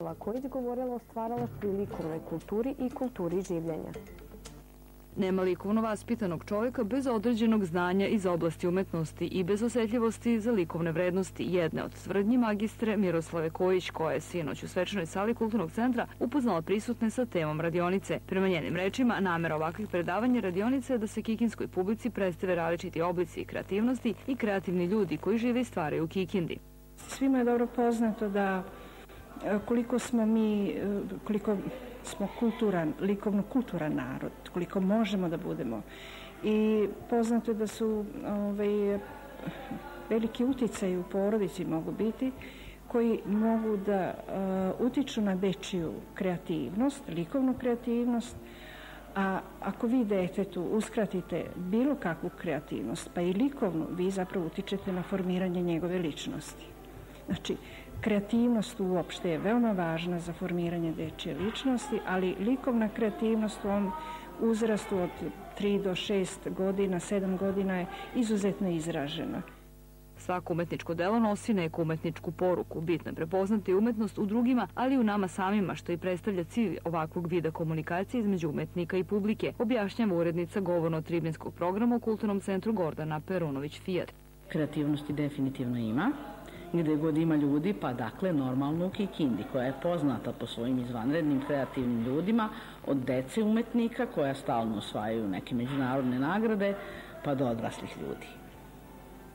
Laković govorila o stvaralaštvu i likovnoj kulturi i kulturi življenja. Nema likovno vaspitanog čovjeka bez određenog znanja iz oblasti umetnosti i bez osetljivosti za likovne vrednosti jedne od tvrdnji magistre Miroslave Kojić, koja je sinoć u svečanoj sali Kulturnog centra upoznala prisutne sa temom radionice. Prema njenim rečima, namera ovakvih predavanja radionice je da se kikinskoj publici predstave različiti oblici i kreativnosti i kreativni ljudi koji žive i stvaraju u Kikindi. Svima je dobro poznato da koliko smo mi, koliko smo kulturan, likovno kulturan narod, koliko možemo da budemo. I poznato je da su ovaj, veliki uticaj u porodici mogu biti koji mogu da uh, utiču na dečiju kreativnost, likovnu kreativnost, a ako vi detetu uskratite bilo kakvu kreativnost, pa i likovnu, vi zapravo utičete na formiranje njegove ličnosti. Znači, kreativnost uopšte je veoma važna za formiranje dečje ličnosti, ali likovna kreativnost u ovom uzrastu od 3 do 6 godina, 7 godina je izuzetno izražena. Svako umetničko delo nosi neku umetničku poruku. Bitno je prepoznati umetnost u drugima, ali i u nama samima, što i predstavlja cilj ovakvog vida komunikacije između umetnika i publike, objašnjava urednica govorno-tribinskog programa u Kulturnom centru Gordana Perunović-Fiat. Kreativnosti definitivno ima, gde god ima ljudi, pa dakle normalno u Kikindi, koja je poznata po svojim izvanrednim kreativnim ljudima, od dece umetnika koja stalno osvajaju neke međunarodne nagrade, pa do odraslih ljudi.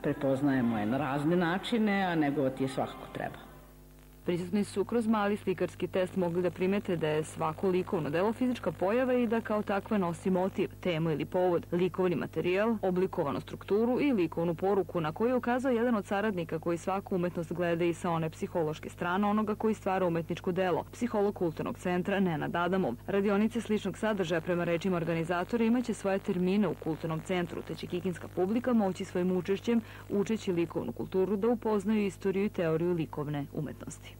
Prepoznajemo je na razne načine, a negovati je svakako treba. Prisutni su kroz mali slikarski test mogli da primete da je svako likovno delo fizička pojava i da kao takva nosi motiv, temu ili povod, likovni materijal, oblikovanu strukturu i likovnu poruku na koju je ukazao jedan od saradnika koji svaku umetnost gleda i sa one psihološke strane onoga koji stvara umetničko delo, psiholog kulturnog centra Nenad Adamov. Radionice sličnog sadržaja prema rečima organizatora imaće svoje termine u kulturnom centru, te će kikinska publika moći svojim učešćem učeći likovnu kulturu da upoznaju istoriju i teoriju likovne umetnosti.